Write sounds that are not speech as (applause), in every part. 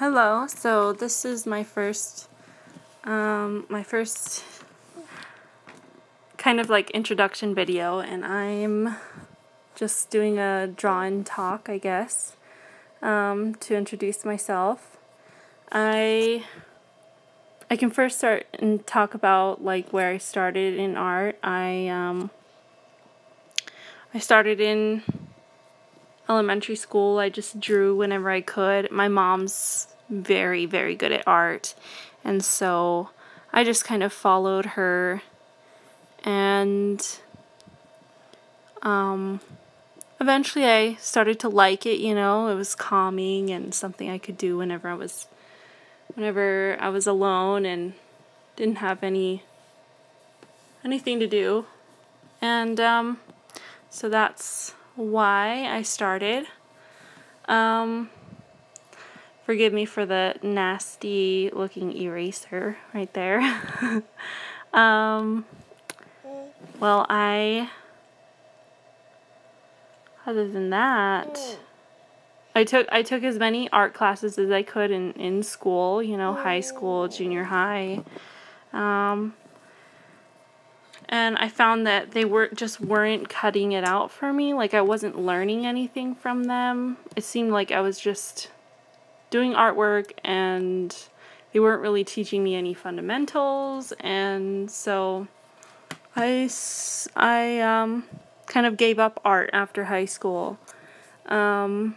hello. So this is my first, um, my first kind of like introduction video, and I'm just doing a drawn talk, I guess, um, to introduce myself. I I can first start and talk about like where I started in art. I um, I started in elementary school. I just drew whenever I could. My mom's very, very good at art. And so I just kind of followed her and um, eventually I started to like it, you know. It was calming and something I could do whenever I was whenever I was alone and didn't have any anything to do. And um, so that's why I started. Um, forgive me for the nasty looking eraser right there. (laughs) um, well, I, other than that, I took I took as many art classes as I could in, in school, you know, high school, junior high. Um, and I found that they were just weren't cutting it out for me. Like I wasn't learning anything from them. It seemed like I was just doing artwork and they weren't really teaching me any fundamentals and so I, I um, kind of gave up art after high school. Um,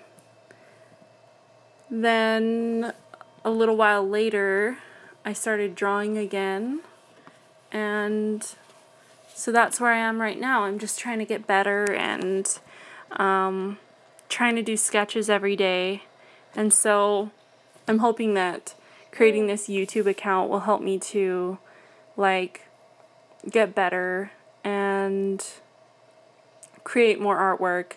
then a little while later I started drawing again and so that's where I am right now. I'm just trying to get better and um, trying to do sketches every day. And so I'm hoping that creating this YouTube account will help me to like get better and create more artwork.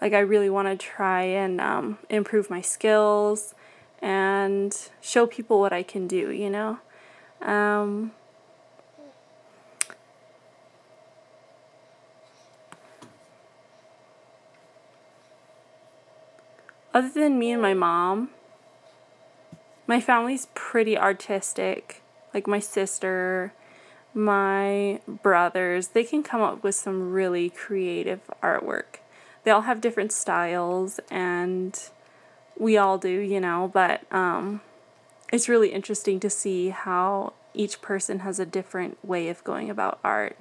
Like I really want to try and um, improve my skills and show people what I can do, you know? Um, other than me and my mom, my family's pretty artistic. Like my sister, my brothers, they can come up with some really creative artwork. They all have different styles and we all do, you know, but um, it's really interesting to see how each person has a different way of going about art.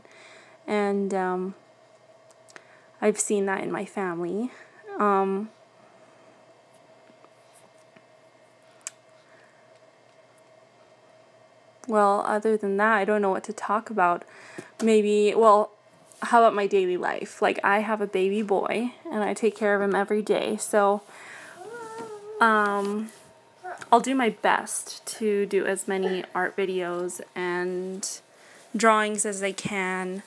And um, I've seen that in my family. Um, well, other than that, I don't know what to talk about. Maybe, well, how about my daily life? Like, I have a baby boy, and I take care of him every day. So, um, I'll do my best to do as many art videos and drawings as I can.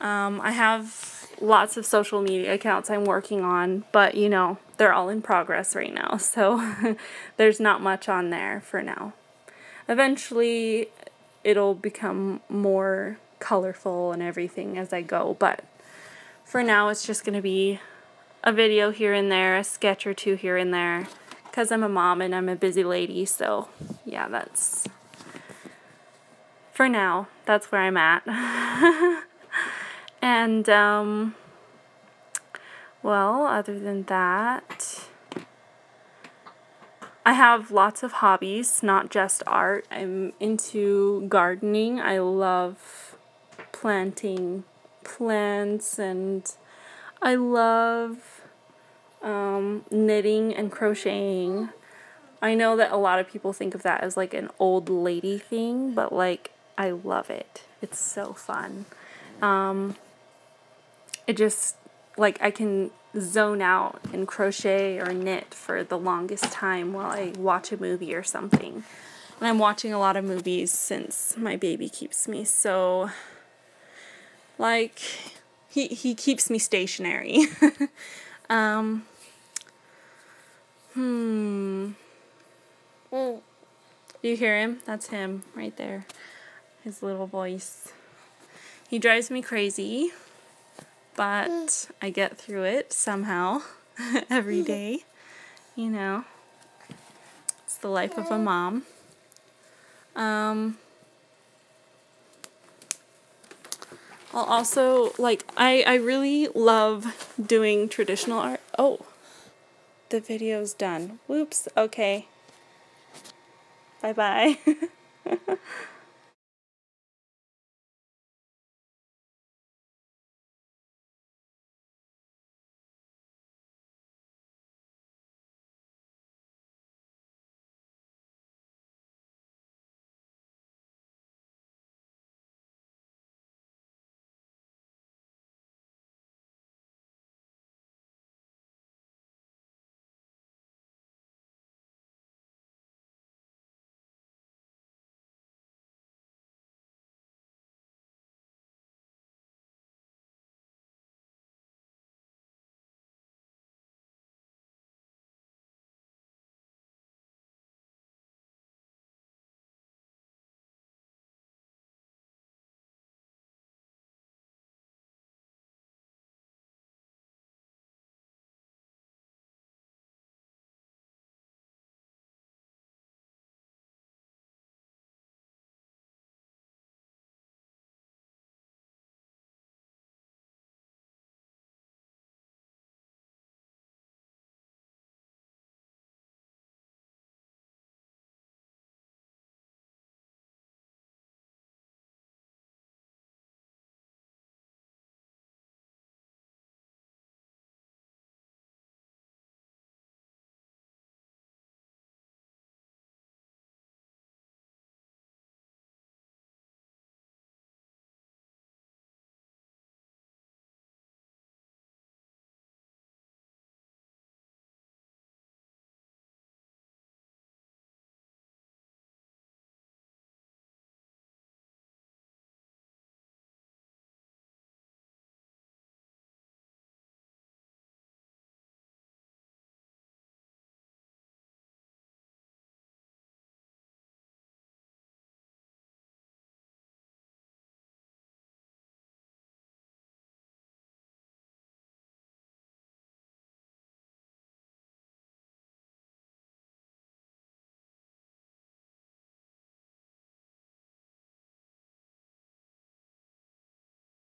Um, I have lots of social media accounts I'm working on, but you know, they're all in progress right now, (laughs) so there's not much on there for now. Eventually, it'll become more colorful and everything as I go, but for now, it's just going to be a video here and there, a sketch or two here and there, because I'm a mom and I'm a busy lady, so yeah, that's, for now, that's where I'm at. (laughs) and, um, well, other than that, I have lots of hobbies, not just art. I'm into gardening. I love planting plants and I love um, knitting and crocheting. I know that a lot of people think of that as like an old lady thing, but like I love it. It's so fun. Um, it just like I can zone out and crochet or knit for the longest time while I watch a movie or something. And I'm watching a lot of movies since my baby keeps me so like he he keeps me stationary. (laughs) um hmm. You hear him? That's him right there. His little voice. He drives me crazy but I get through it somehow (laughs) every day, you know. It's the life of a mom. Um, I'll also, like, I, I really love doing traditional art. Oh, the video's done. Whoops, okay. Bye-bye. (laughs)